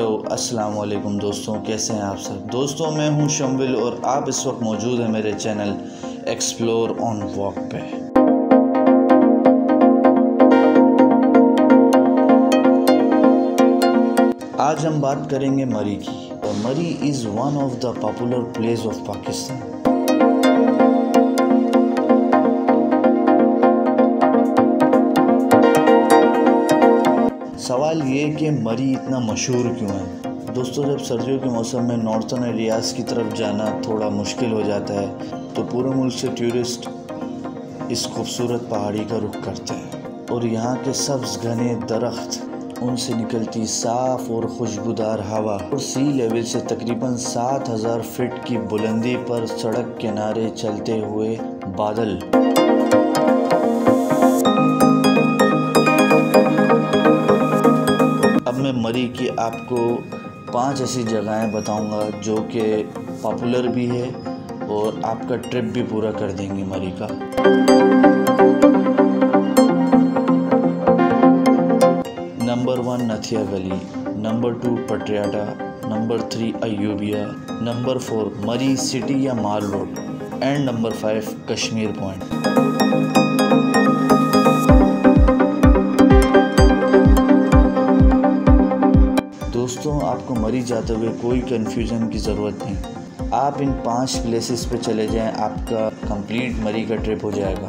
Hello अस्सलाम वालेकुम दोस्तों, कैसे हैं आप सब? दोस्तों, मैं हूँ शम्बिल और आप इस वक्त मौजूद हैं मेरे चैनल एक्सप्लोर ऑन वॉक पे। आज हम बात करेंगे मरी की। Murree is one of the popular place of Pakistan. सवाल ये कि मरी इतना मशहूर क्यों है? दोस्तों, जब सर्दियों के मौसम में नॉर्थन एरियाज़ की तरफ़ जाना थोड़ा मुश्किल हो जाता है तो पूरे मुल्क से टूरिस्ट इस खूबसूरत पहाड़ी का रुख करते हैं। और यहाँ के सब्ज़, घने दरख्त, उनसे निकलती साफ़ और खुशबूदार हवा और सी लेवल से तकरीबन सात हज़ार फिट की बुलंदी पर सड़क किनारे चलते हुए बादल। मरी की आपको पाँच ऐसी जगहें बताऊँगा जो कि पॉपुलर भी है और आपका ट्रिप भी पूरा कर देंगी मरी का। Number one Nathia Gali. Number two Patiala number three Ayubia. Number four Murree city या mall road. And number five Kashmir point आपको मरी जाते हुए कोई कन्फ्यूज़न की ज़रूरत नहीं। आप इन पाँच प्लेसेस पे चले जाएँ, आपका कंप्लीट मरी का ट्रिप हो जाएगा।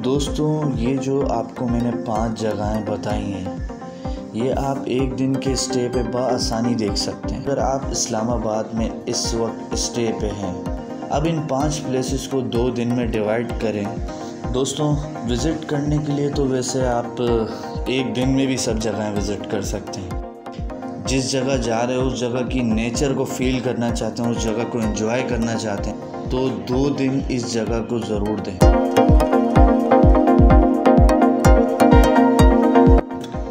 दोस्तों, ये जो आपको मैंने पाँच जगहें बताई हैं, ये आप एक दिन के स्टे पे बसानी देख सकते हैं। अगर आप इस्लामाबाद में इस वक्त स्टे पे हैं अब इन पाँच प्लेसेस को दो दिन में डिवाइड करें। दोस्तों विज़िट करने के लिए तो वैसे आप एक दिन में भी सब जगहें विज़िट कर सकते हैं। जिस जगह जा रहे हो, उस जगह की नेचर को फील करना चाहते हैं, उस जगह को एंजॉय करना चाहते हैं तो दो दिन इस जगह को ज़रूर दें।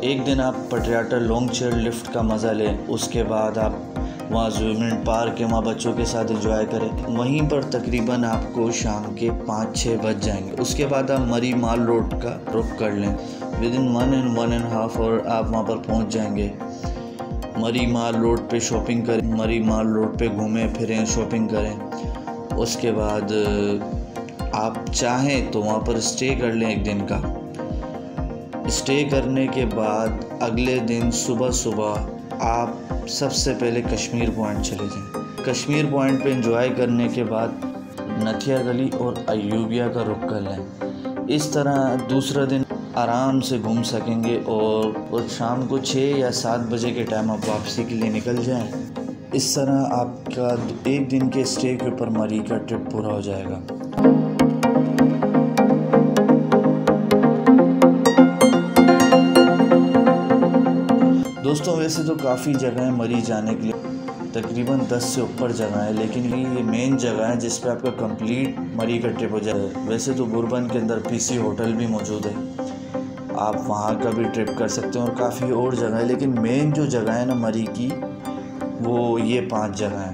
एक दिन आप पटियाटा लॉन्ग चेयर लिफ्ट का मज़ा लें, उसके बाद आप वहाँ जूमिन पार्क है, वहाँ बच्चों के साथ एंजॉय करें। वहीं पर तकरीबन आपको शाम के पाँच छः बज जाएँगे। उसके बाद आप मरी माल रोड का रुख कर लें। Within one and one and half और आप वहाँ पर पहुँच जाएँगे। मरी माल रोड पे शॉपिंग करें मरी माल रोड पे घूमें, फिरें शॉपिंग करें। उसके बाद, आप चाहें तो वहाँ पर स्टे कर लें एक दिन का। स्टे करने के बाद अगले दिन सुबह सुबह आप सबसे पहले कश्मीर पॉइंट चले जाएँ। कश्मीर पॉइंट पे इंजॉय करने के बाद नथिया गली और अयूबिया का रुख कर लें। इस तरह दूसरा दिन आराम से घूम सकेंगे और, शाम को छः या सात बजे के टाइम आप वापसी के लिए निकल जाएँ। इस तरह आपका एक दिन के स्टे के ऊपर मरी का ट्रिप पूरा हो जाएगा। दोस्तों, वैसे तो काफ़ी जगह मरी जाने के लिए। तकरीबन 10 से ऊपर जगह है, लेकिन ये ये मेन जगह है जिस पर आपका कंप्लीट मरी का ट्रिप हो जाए। वैसे तो बुरबन के अंदर पीसी होटल भी मौजूद है। आप वहाँ का भी ट्रिप कर सकते हैं और काफ़ी और जगह है, लेकिन मेन जो जगह है ना मरी की, वो ये पाँच जगह हैं।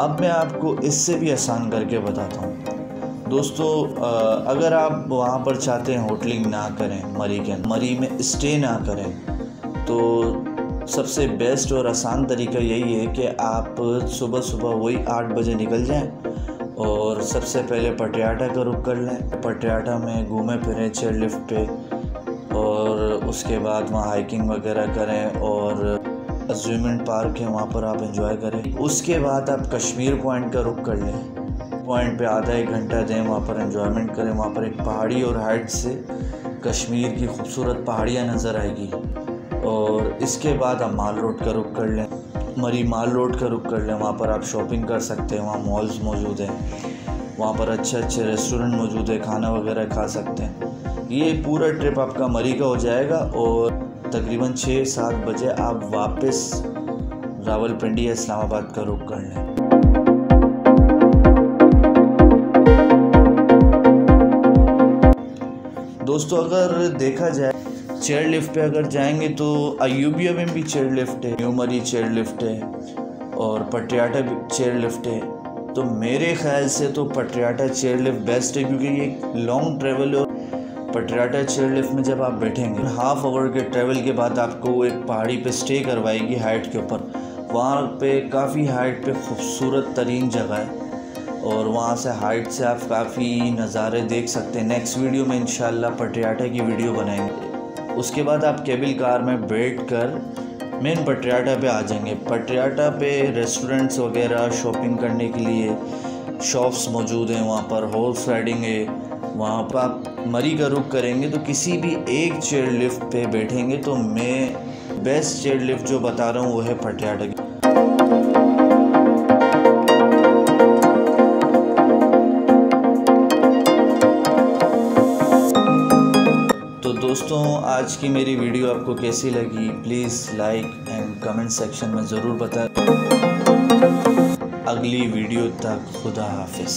अब मैं आपको इससे भी आसान करके बताता हूँ। दोस्तों अगर आप वहाँ पर चाहते हैं होटलिंग ना करें, मरी के मरी में स्टे ना करें तो सबसे बेस्ट और आसान तरीका यही है कि आप सुबह सुबह वही आठ बजे निकल जाएँ और सबसे पहले पटियाटा का रुख कर लें। पटियाटा में घूमें, फिरें चेयर लिफ्ट पे और उसके बाद वहाँ हाइकिंग वगैरह करें और अज्यूमेंट पार्क है, वहाँ पर आप इंजॉय करें। उसके बाद आप कश्मीर पॉइंट का रुख कर लें। पॉइंट पे आधा एक घंटा दें, वहाँ पर एंजॉयमेंट करें। वहाँ पर एक पहाड़ी और हाइट से कश्मीर की खूबसूरत पहाड़ियाँ नज़र आएगी। और इसके बाद आप माल रोड का रुख कर लें। मरी माल रोड का रुख कर लें। वहाँ पर आप शॉपिंग कर सकते हैं। वहाँ मॉल्स मौजूद हैं। वहाँ पर अच्छे अच्छे रेस्टोरेंट मौजूद है। खाना वगैरह खा सकते हैं। ये पूरा ट्रिप आपका मरी का हो जाएगा और तकरीबन छः सात बजे आप वापस रावलपिंडी या इस्लामाबाद का रुख कर लें। दोस्तों, अगर देखा जाए चेयर लिफ्ट पे अगर जाएँगे तो अयूबिया में भी चेयर लिफ्ट है न्यूमरी चेयर लिफ्ट है और पटियाटा चेयर लिफ्ट है। तो मेरे ख्याल से तो पटियाटा चेयर लिफ्ट बेस्ट है क्योंकि ये लॉन्ग ट्रेवल है पटियाटा चेयर लिफ्ट में जब आप बैठेंगे हाफ़ आवर के ट्रेवल के बाद आपको एक पहाड़ी पे स्टे करवाएगी हाइट के ऊपर। वहाँ पे काफ़ी हाइट पे खूबसूरत तरीन जगह है। और वहाँ से हाइट से आप काफ़ी नज़ारे देख सकते हैं। नेक्स्ट वीडियो में इंशाल्लाह पटियाटा की वीडियो बनाएँगे। उसके बाद आप केबल कार में बैठ कर मेन पटियाटा पे आ जाएँगे। पटियाटा पे रेस्टोरेंट्स वगैरह शॉपिंग करने के लिए शॉप्स मौजूद हैं। वहाँ पर हॉर्स राइडिंग है। वहाँ पर आप मरी का रुख करेंगे तो किसी भी एक चेयर लिफ्ट पे बैठेंगे तो मैं बेस्ट चेयर लिफ्ट जो बता रहा हूँ वो है पटियाटा की। दोस्तों, आज की मेरी वीडियो आपको कैसी लगी? Please like and comment section में ज़रूर बताएँ। अगली वीडियो तक खुदा हाफिज़।